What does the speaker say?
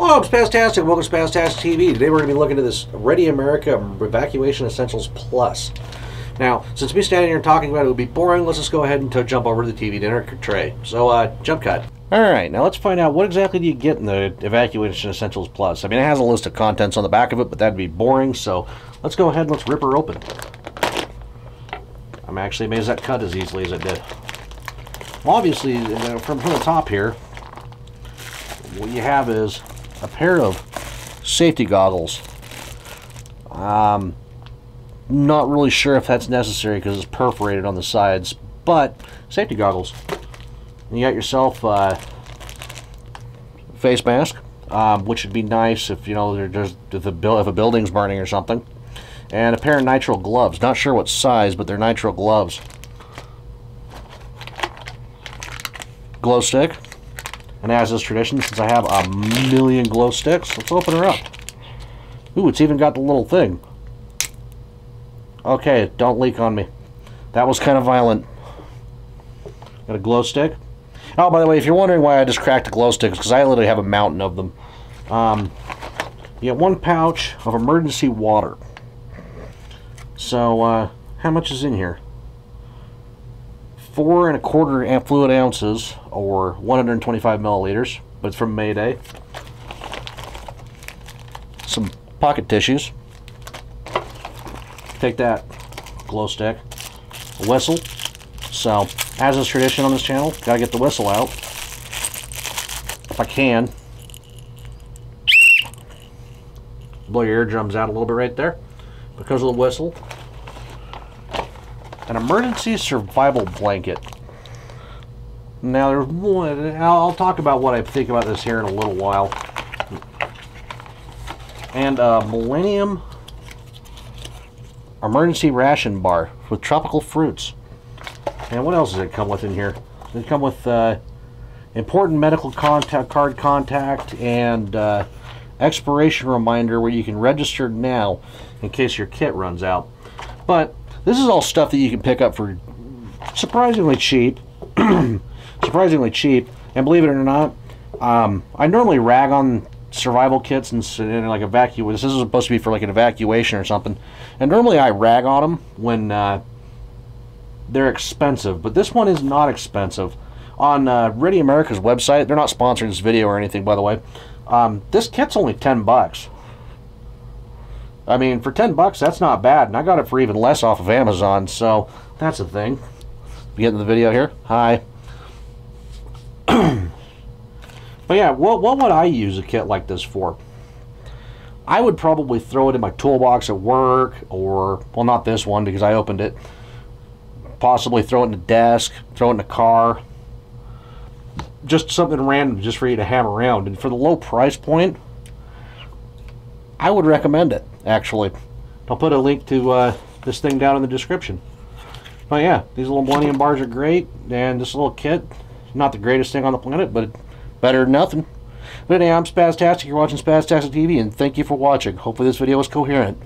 Hello, I'm Spaztastic. Welcome to Spaztastic TV. Today we're going to be looking at this Ready America Evacuation Essentials Plus. Now, since me standing here and talking about it would be boring, let's just go ahead and jump over to the TV dinner tray. So, uh, jump cut. Alright, now let's find out what exactly do you get in the Evacuation Essentials Plus. I mean, it has a list of contents on the back of it, but that'd be boring, so let's go ahead and let's rip her open. I'm actually amazed that cut as easily as it did. Obviously, from, from the top here, what you have is a pair of safety goggles. Um, not really sure if that's necessary because it's perforated on the sides, but safety goggles. You got yourself a face mask, um, which would be nice if you know there's if if a building's burning or something, and a pair of nitrile gloves. Not sure what size, but they're nitrile gloves. Glow stick. And as is tradition, since I have a million glow sticks, let's open her up. Ooh, it's even got the little thing. Okay, don't leak on me. That was kind of violent. Got a glow stick. Oh, by the way, if you're wondering why I just cracked a glow sticks, because I literally have a mountain of them. Um, you get one pouch of emergency water. So, uh, how much is in here? Four and a quarter fluid ounces or 125 milliliters, but it's from Mayday. Some pocket tissues. Take that glow stick. A whistle. So, as is tradition on this channel, gotta get the whistle out. If I can. Blow your eardrums out a little bit right there because of the whistle an emergency survival blanket. Now, there's one, I'll talk about what I think about this here in a little while. And a Millennium emergency ration bar with tropical fruits. And what else does it come with in here? It come with uh, important medical contact card contact and uh, expiration reminder where you can register now in case your kit runs out. But this is all stuff that you can pick up for surprisingly cheap. surprisingly cheap. And believe it or not, um, I normally rag on survival kits and, and like evacuate. This is supposed to be for like an evacuation or something. And normally I rag on them when uh, they're expensive, but this one is not expensive. On uh, Ready America's website, they're not sponsoring this video or anything, by the way. Um, this kit's only 10 bucks. I mean, for 10 bucks, that's not bad. And I got it for even less off of Amazon, so that's a thing. We get in the video here. Hi. but yeah, what, what would I use a kit like this for? I would probably throw it in my toolbox at work, or, well, not this one because I opened it. Possibly throw it in the desk, throw it in the car. Just something random just for you to have around. And for the low price point, I would recommend it, actually. I'll put a link to uh, this thing down in the description. But yeah, these little Millennium bars are great, and this little kit, not the greatest thing on the planet, but better than nothing. But anyway, I'm Spaztastic, you're watching Spaztastic TV, and thank you for watching. Hopefully this video was coherent.